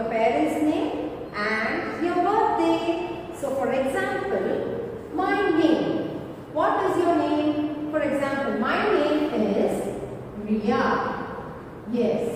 your parents' name and your birthday. So for example, my name. What is your name? For example, my name is Ria. Yes.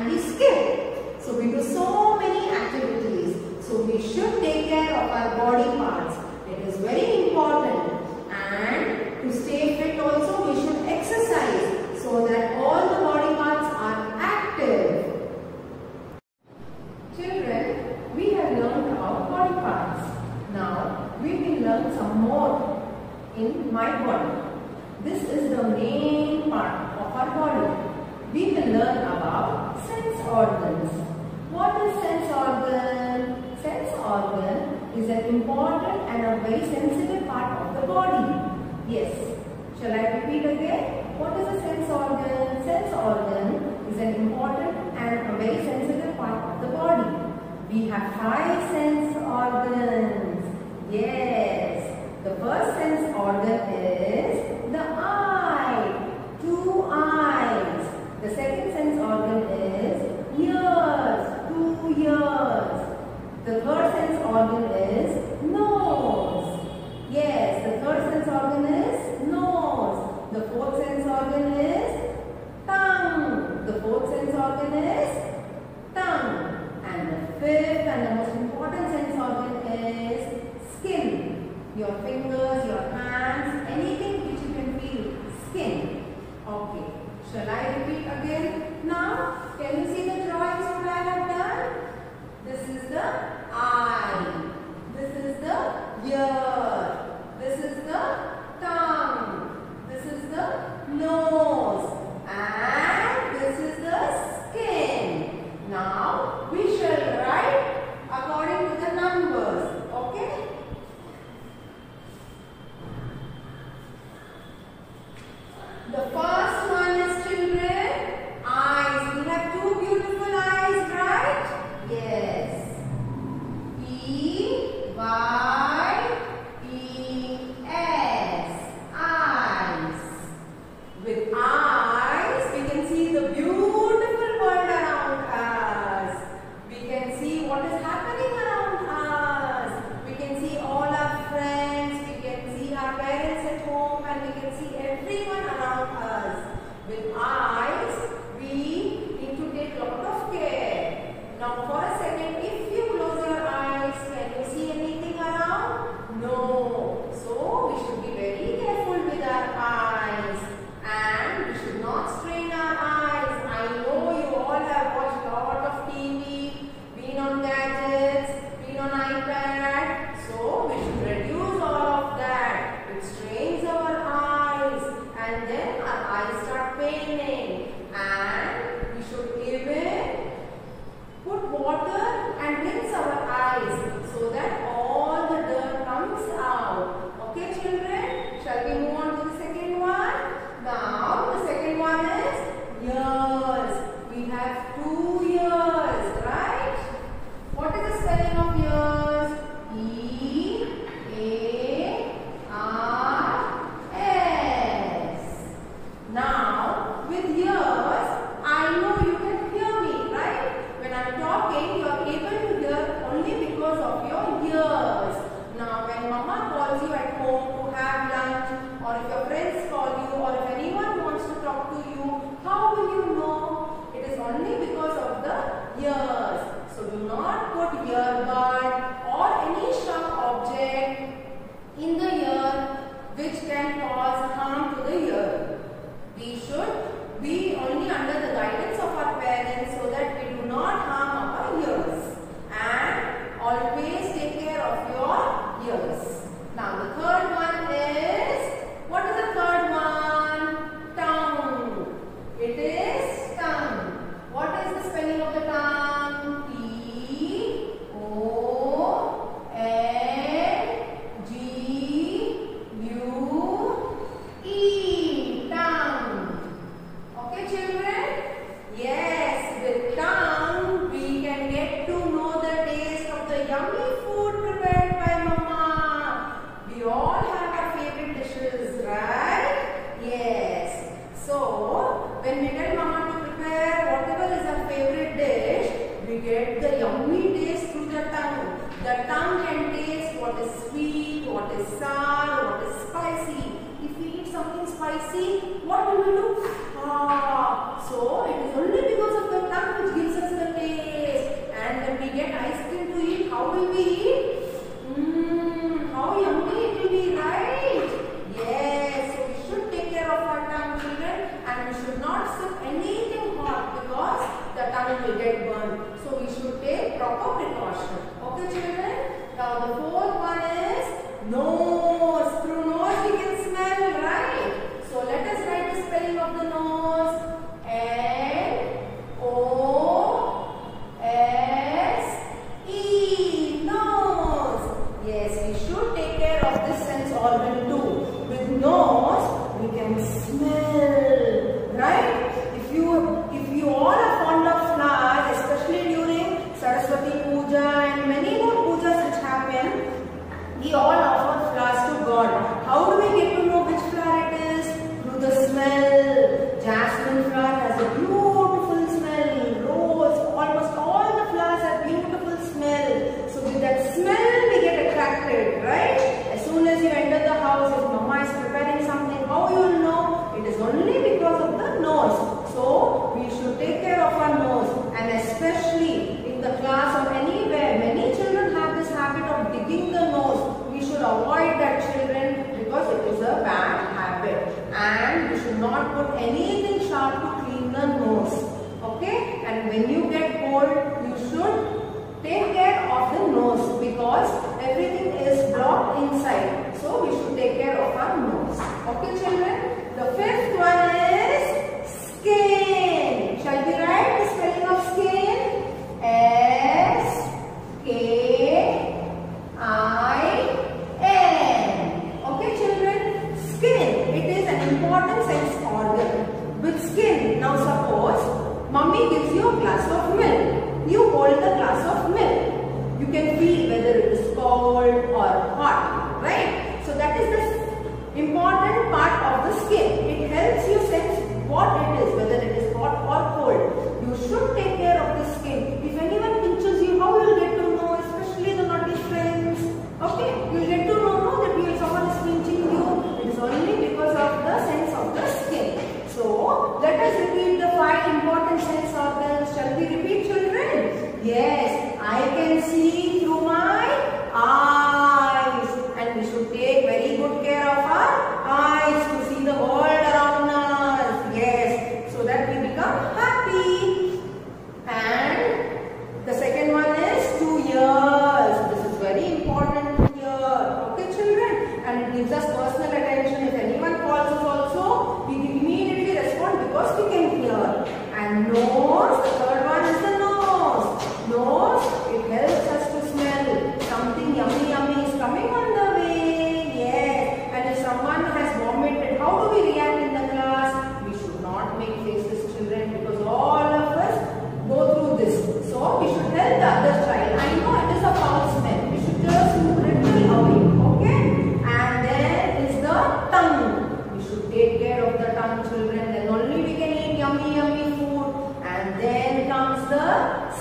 and we skip. So we do so many activities. So we should take care of our body parts. It is very important. And to stay fit also we should exercise so that all the body parts are active. Children, we have learned about body parts. Now we will learn some more in my body. This is the main part of our body. We will learn organs. What is sense organ? Sense organ is an important and a very sensitive part of the body. Yes. Shall I repeat again? What is a sense organ? Sense organ is an important and a very sensitive part of the body. We have five sense organs. Yes. The first sense organ is ears. The third sense organ is nose. Yes, the third sense organ is Yeah. what is sweet, what is sour, what is spicy. If we eat something spicy, what do we do? Ah, so it is only because of the tongue which gives us the taste. And when we get ice cream to eat, how will we eat? Mmm, how yummy it will be, right? Yes, so we should take care of our tongue, children. And we should not sip anything hot because the tongue will get burned. So we should take proper precaution. Okay, children? Now the fourth. and it gives us personal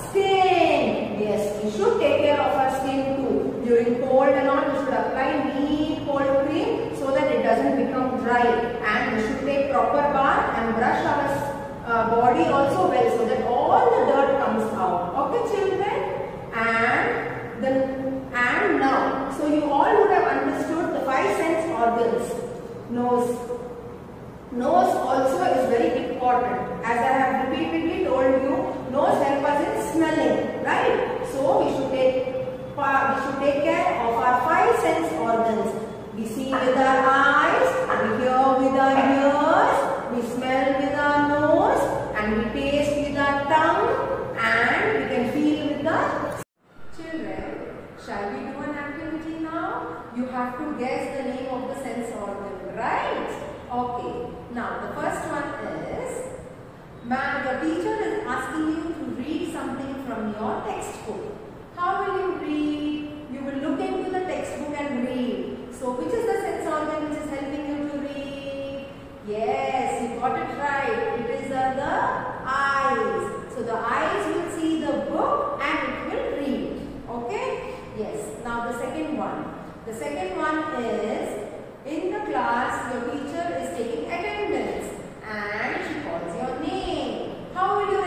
skin. Yes, we should take care of our skin too. During cold and all, we should apply neat cold cream so that it doesn't become dry. And we should take proper bath and brush our uh, body also well so that all the dirt comes out. Okay, children? And the and now, so you all would have understood the five sense organs. Nose. Nose also is very important. As I have repeatedly told you, Nose help us in smelling, right? So we should take we should take care of our five sense organs. We see with our eyes. Yes, you got it right. It is the eyes. So the eyes will see the book and it will read. Okay? Yes. Now the second one. The second one is in the class your teacher is taking attendance and she calls your name. How will you